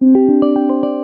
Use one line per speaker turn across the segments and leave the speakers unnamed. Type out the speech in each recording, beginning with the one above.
Thank you.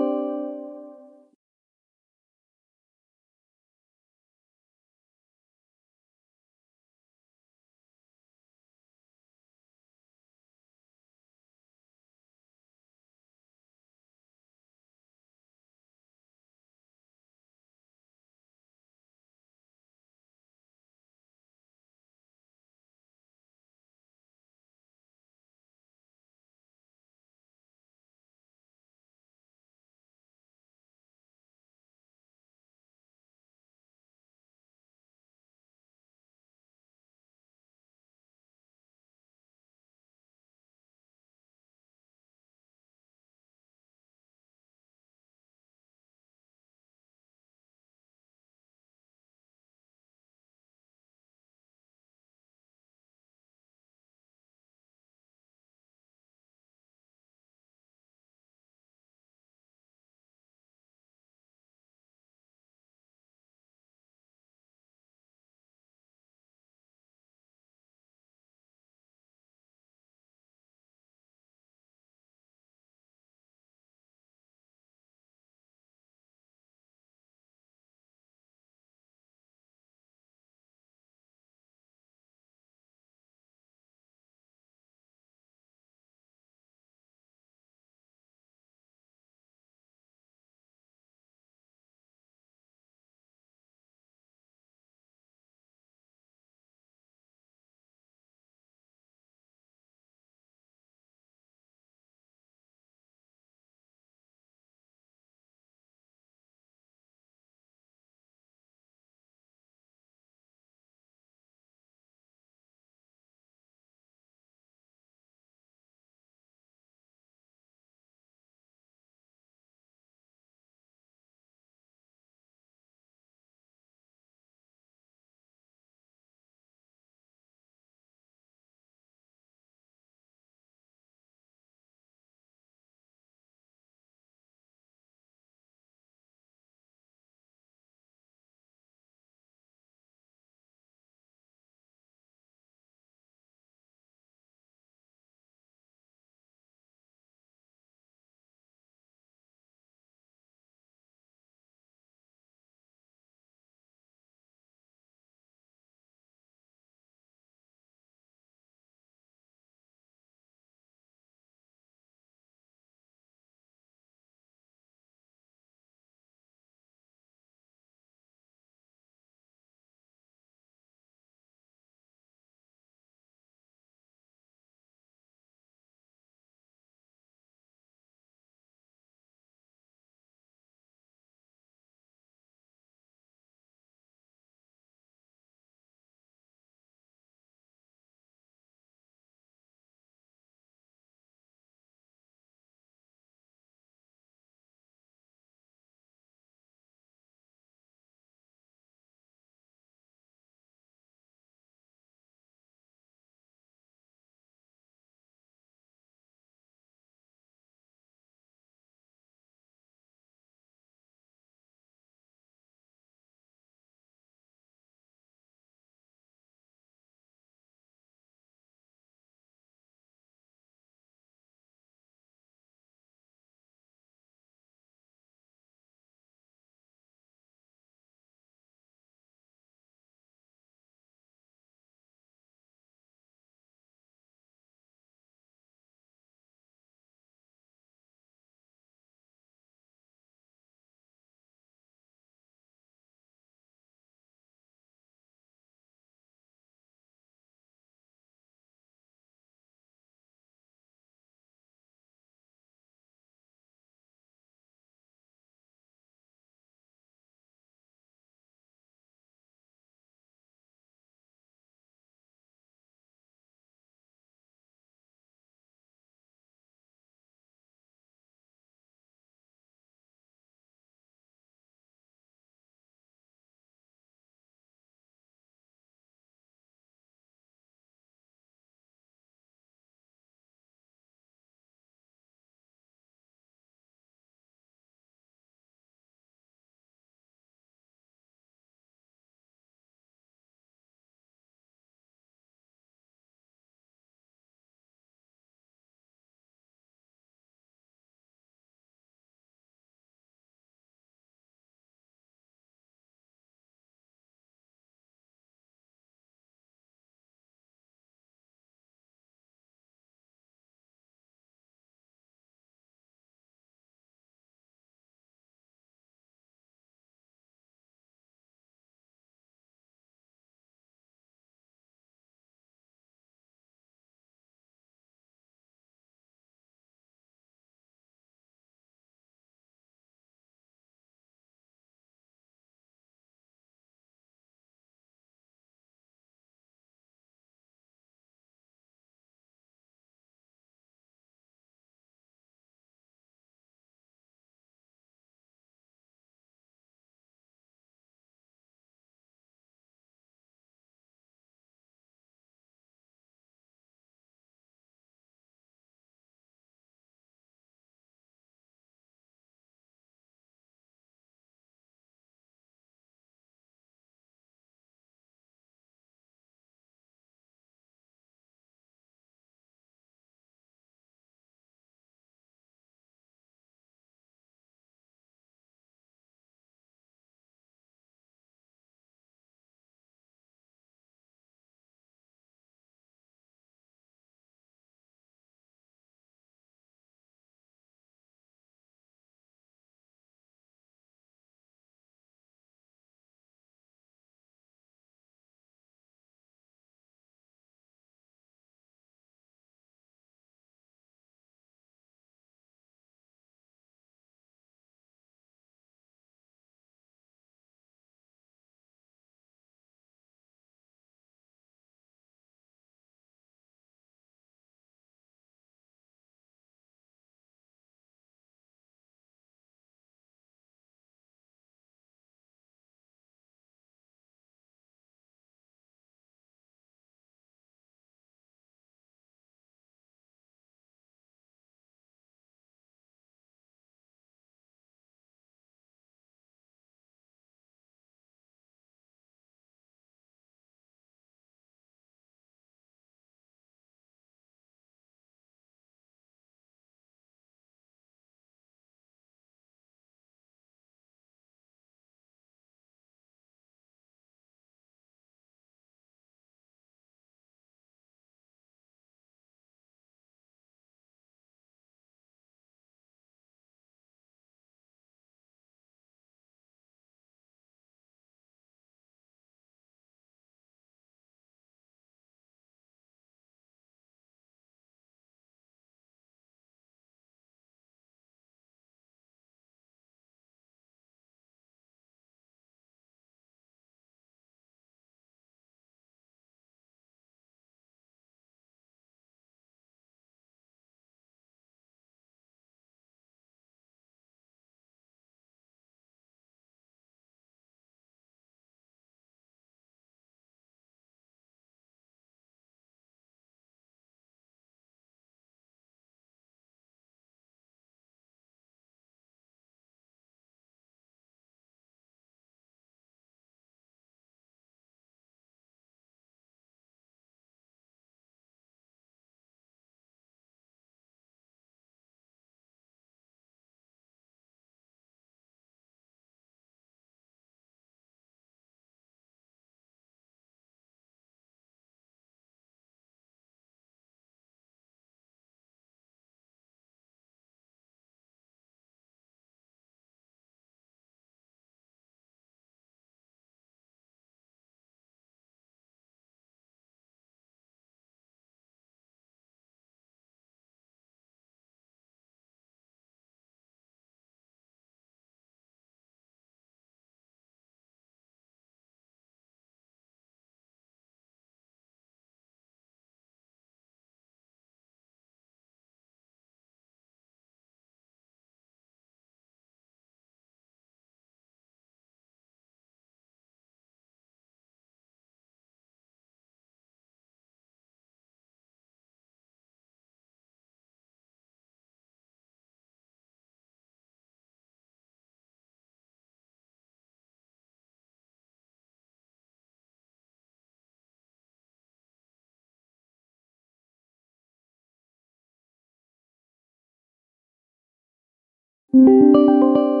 Thank you.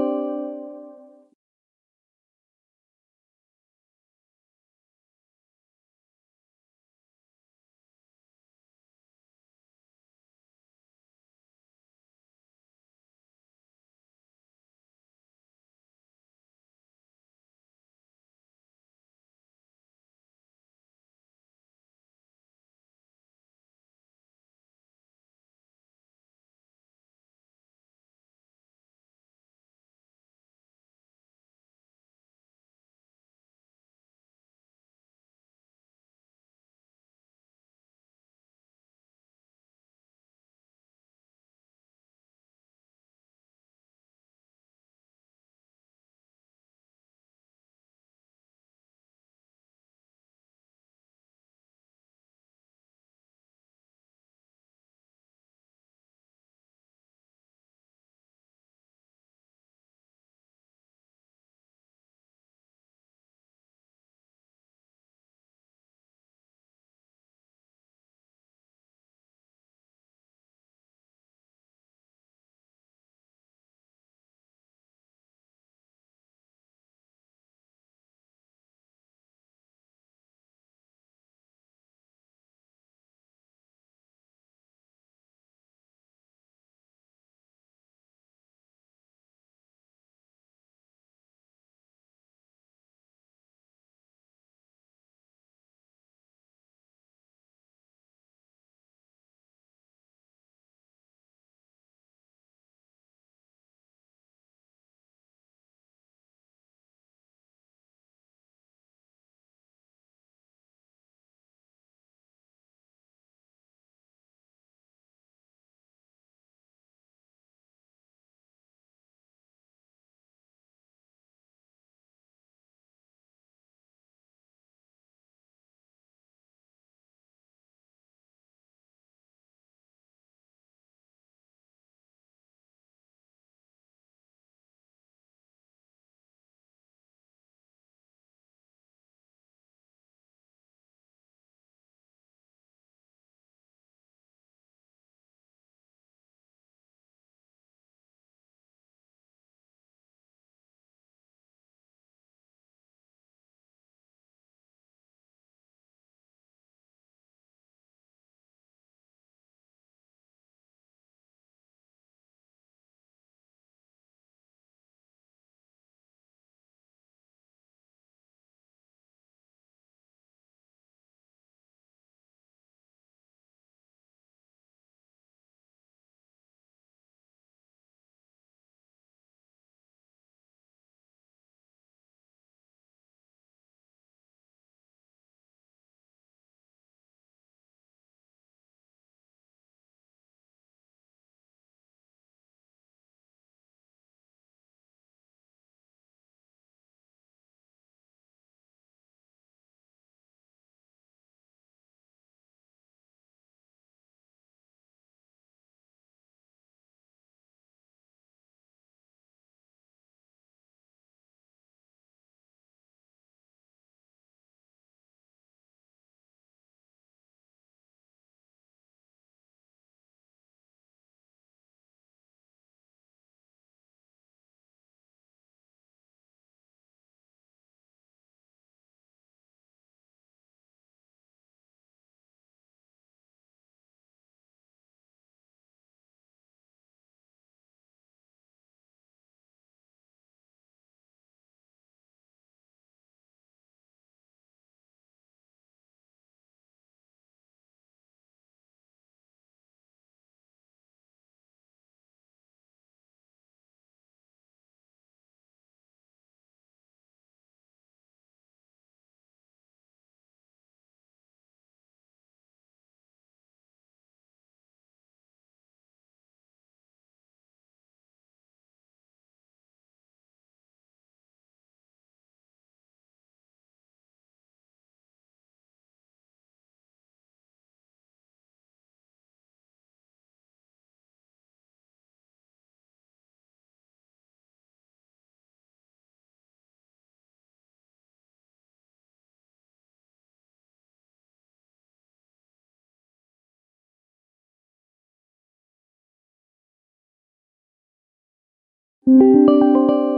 うん。